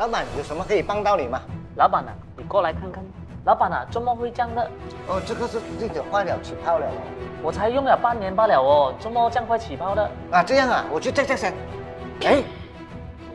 老板有什么可以帮到你吗？老板啊，你过来看看。老板啊，怎么会这样的？哦，这个是这个坏了起泡了哦。我才用了半年罢了哦，怎么这样快起泡的？啊，这样啊，我去 check check 先。哎，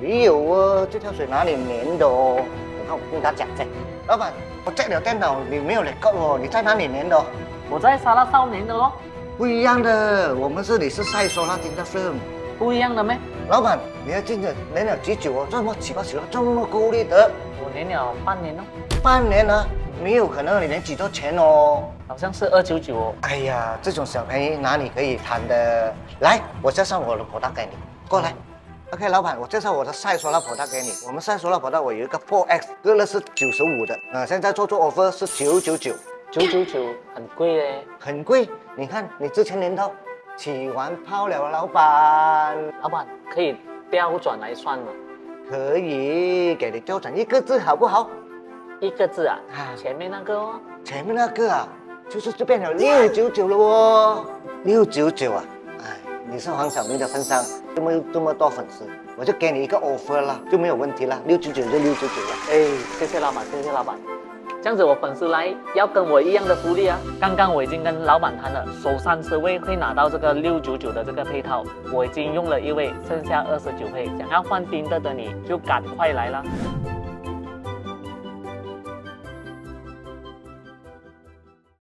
没有哦，这条水哪里粘的哦？我看我跟他讲先。老板，我 check 了电脑，你没有来够哦，你在哪里粘的哦？我在沙拉少年的咯。不一样的，我们这里是赛说拉丁的 film。不一样的咩？老板，你要进去连了几久哦？这么起泡起泡这么够力的？我连了半年哦。半年了？没有可能，你连几多钱哦？好像是二九九哦。哎呀，这种小便宜哪里可以贪的？来，我介绍我的婆大给你，过来。OK，老板，我介绍我的赛索拉婆大给你。我们赛索拉婆大我有一个 Four X，这个是九十五的，呃，现在做做 offer 是九九九，九九九很贵嘞，很贵。你看你之前年头起完泡了，老板，老板可以调转来算吗？可以，给你调转一个字好不好？一个字啊？前面那个哦，前面那个啊，就是就变成六九九了哦，六九九啊。哎你是黄晓明的粉丝，这么这么多粉丝，我就给你一个 offer 了，就没有问题了，六九九就六九九了。哎，谢谢老板，谢谢老板。这样子我粉丝来要跟我一样的福利啊！刚刚我已经跟老板谈了，首三十位会拿到这个六九九的这个配套，我已经用了一位，剩下二十九位，想要换丁的的你就赶快来了！